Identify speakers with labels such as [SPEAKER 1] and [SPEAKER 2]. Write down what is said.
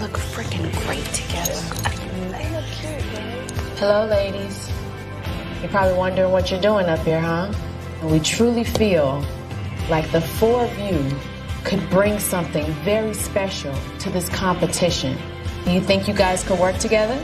[SPEAKER 1] look freaking great together.
[SPEAKER 2] Hello, ladies. You're probably wondering what you're doing up here, huh? We truly feel like the four of you could bring something very special to this competition. Do you think you guys could work together?